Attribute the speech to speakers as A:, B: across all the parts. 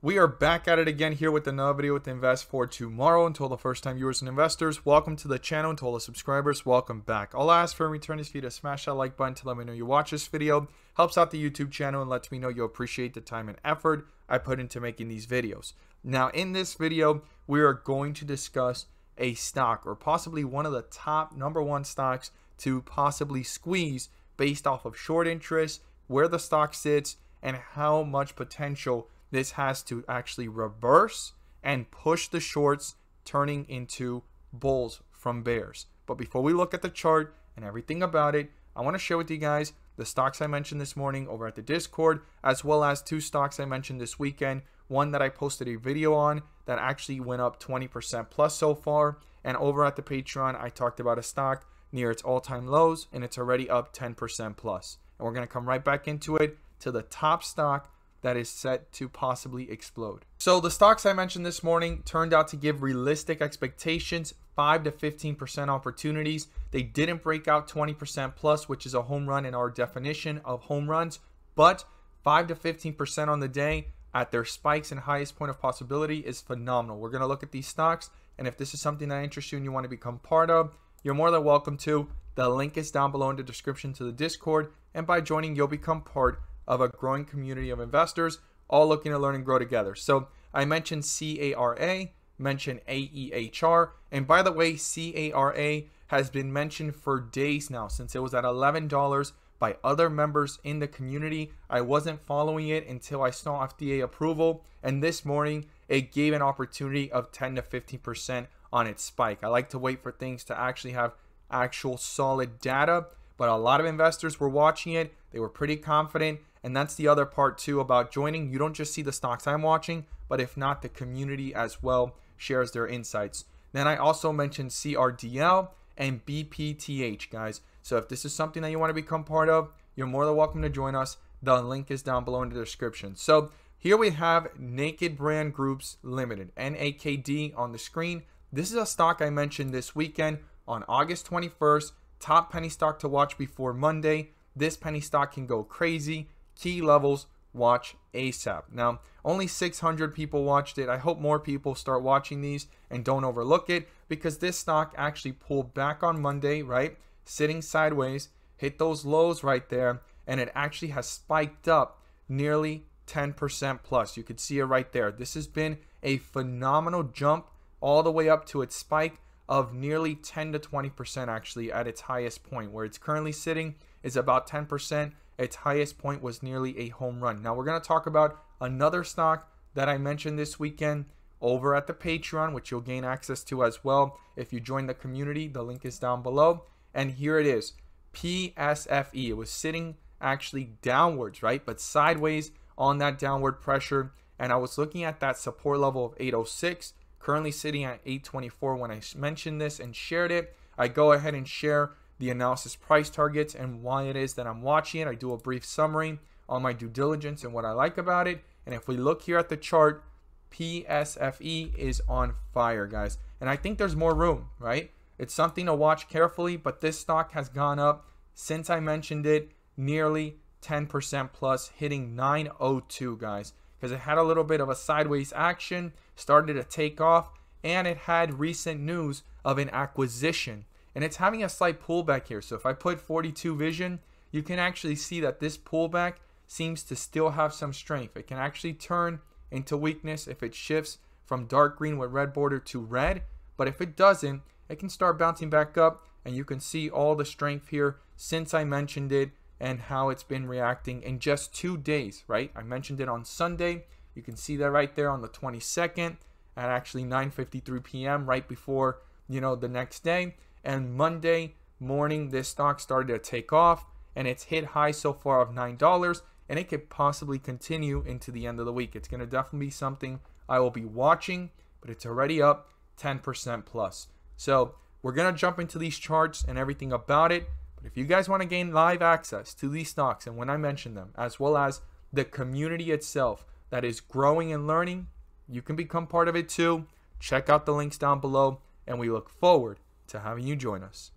A: We are back at it again here with another video with Invest for Tomorrow. Until the first time viewers and investors, welcome to the channel. Until the subscribers, welcome back. I'll ask for in return is for you to smash that like button to let me know you watch this video. Helps out the YouTube channel and lets me know you appreciate the time and effort I put into making these videos. Now, in this video, we are going to discuss a stock or possibly one of the top number one stocks to possibly squeeze based off of short interest, where the stock sits, and how much potential this has to actually reverse and push the shorts turning into bulls from bears. But before we look at the chart and everything about it, I want to share with you guys the stocks I mentioned this morning over at the Discord, as well as two stocks I mentioned this weekend. One that I posted a video on that actually went up 20% plus so far. And over at the Patreon, I talked about a stock near its all time lows and it's already up 10% plus. And we're going to come right back into it to the top stock that is set to possibly explode. So the stocks I mentioned this morning turned out to give realistic expectations, 5 to 15% opportunities. They didn't break out 20% plus, which is a home run in our definition of home runs, but 5 to 15% on the day at their spikes and highest point of possibility is phenomenal. We're going to look at these stocks, and if this is something that interests you and you want to become part of, you're more than welcome to. The link is down below in the description to the Discord, and by joining, you'll become part of a growing community of investors, all looking to learn and grow together. So I mentioned CARA, mentioned AEHR, and by the way, CARA has been mentioned for days now since it was at $11 by other members in the community. I wasn't following it until I saw FDA approval, and this morning it gave an opportunity of 10 to 15% on its spike. I like to wait for things to actually have actual solid data, but a lot of investors were watching it. They were pretty confident and that's the other part too about joining. You don't just see the stocks I'm watching, but if not, the community as well shares their insights. Then I also mentioned CRDL and BPTH, guys. So if this is something that you want to become part of, you're more than welcome to join us. The link is down below in the description. So here we have Naked Brand Groups Limited, NAKD on the screen. This is a stock I mentioned this weekend on August 21st. Top penny stock to watch before Monday. This penny stock can go crazy key levels watch ASAP. Now, only 600 people watched it. I hope more people start watching these and don't overlook it because this stock actually pulled back on Monday, right? Sitting sideways, hit those lows right there, and it actually has spiked up nearly 10% plus. You could see it right there. This has been a phenomenal jump all the way up to its spike of nearly 10 to 20% actually at its highest point where it's currently sitting is about 10% its highest point was nearly a home run. Now we're going to talk about another stock that I mentioned this weekend over at the Patreon, which you'll gain access to as well if you join the community. The link is down below. And here it is PSFE. It was sitting actually downwards, right? But sideways on that downward pressure. And I was looking at that support level of 806, currently sitting at 824 when I mentioned this and shared it. I go ahead and share the analysis price targets and why it is that I'm watching it. I do a brief summary on my due diligence and what I like about it. And if we look here at the chart, PSFE is on fire, guys. And I think there's more room, right? It's something to watch carefully, but this stock has gone up since I mentioned it nearly 10% plus, hitting 902, guys. Because it had a little bit of a sideways action, started to take off, and it had recent news of an acquisition and it's having a slight pullback here. So if I put 42 vision, you can actually see that this pullback seems to still have some strength. It can actually turn into weakness if it shifts from dark green with red border to red. But if it doesn't, it can start bouncing back up and you can see all the strength here since I mentioned it and how it's been reacting in just two days, right? I mentioned it on Sunday. You can see that right there on the 22nd at actually 9.53 p.m. right before, you know, the next day. And Monday morning, this stock started to take off and it's hit high so far of $9 and it could possibly continue into the end of the week. It's going to definitely be something I will be watching, but it's already up 10% plus. So we're going to jump into these charts and everything about it. But if you guys want to gain live access to these stocks and when I mention them, as well as the community itself that is growing and learning, you can become part of it too. Check out the links down below, and we look forward to having you join us.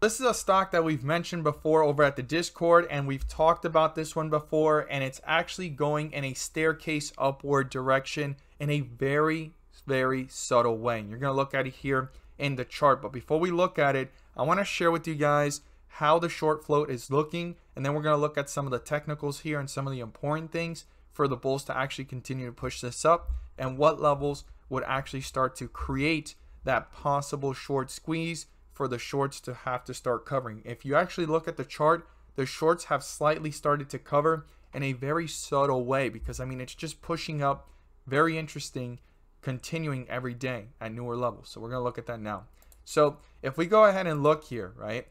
A: This is a stock that we've mentioned before over at the Discord, and we've talked about this one before, and it's actually going in a staircase upward direction in a very, very subtle way. And You're going to look at it here in the chart, but before we look at it, I want to share with you guys how the short float is looking, and then we're going to look at some of the technicals here and some of the important things for the bulls to actually continue to push this up, and what levels would actually start to create that possible short squeeze for the shorts to have to start covering. If you actually look at the chart, the shorts have slightly started to cover in a very subtle way because I mean it's just pushing up very interesting continuing every day at newer levels. So we're going to look at that now. So if we go ahead and look here, right?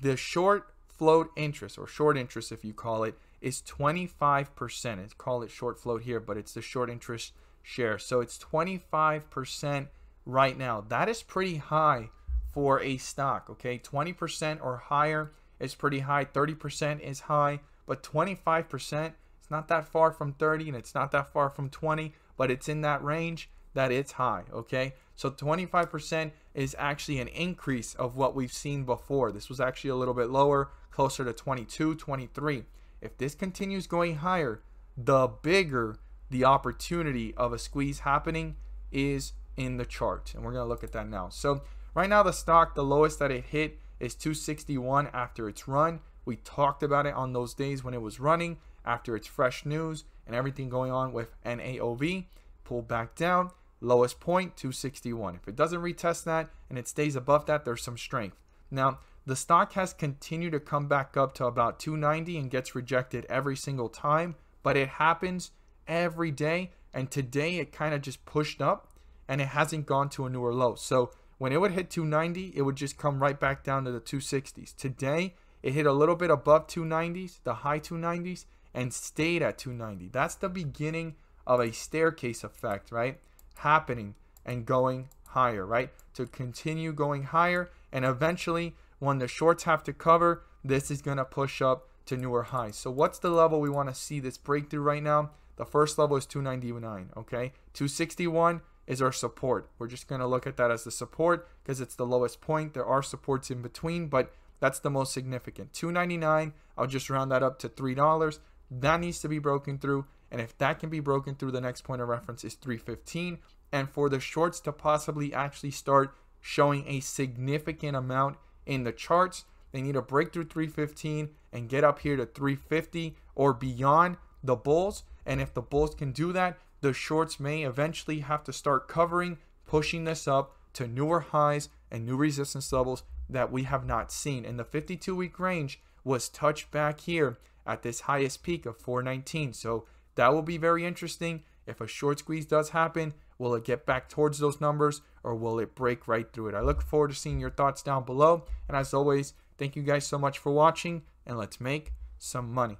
A: The short float interest or short interest if you call it is 25%. It's call it short float here, but it's the short interest share. So it's 25% right now. That is pretty high for a stock, okay? 20% or higher is pretty high, 30% is high, but 25%, it's not that far from 30 and it's not that far from 20, but it's in that range that it's high, okay? So 25% is actually an increase of what we've seen before. This was actually a little bit lower, closer to 22, 23. If this continues going higher, the bigger the opportunity of a squeeze happening is in the chart. And we're going to look at that now. So Right now, the stock, the lowest that it hit is 261 after its run. We talked about it on those days when it was running after its fresh news and everything going on with NAOV. Pulled back down, lowest point 261. If it doesn't retest that and it stays above that, there's some strength. Now, the stock has continued to come back up to about 290 and gets rejected every single time, but it happens every day. And today it kind of just pushed up and it hasn't gone to a newer low. So when it would hit 290, it would just come right back down to the 260s. Today, it hit a little bit above 290s, the high 290s, and stayed at 290. That's the beginning of a staircase effect, right? Happening and going higher, right? To continue going higher, and eventually, when the shorts have to cover, this is going to push up to newer highs. So, what's the level we want to see this breakthrough right now? The first level is 299, okay? 261 is our support. We're just going to look at that as the support because it's the lowest point. There are supports in between, but that's the most significant. 2.99. I'll just round that up to $3. That needs to be broken through. And if that can be broken through, the next point of reference is 315. And for the shorts to possibly actually start showing a significant amount in the charts, they need to break through 315 and get up here to 350 or beyond the bulls. And if the bulls can do that, the shorts may eventually have to start covering, pushing this up to newer highs and new resistance levels that we have not seen. And the 52 week range was touched back here at this highest peak of 419. So that will be very interesting. If a short squeeze does happen, will it get back towards those numbers or will it break right through it? I look forward to seeing your thoughts down below. And as always, thank you guys so much for watching and let's make some money.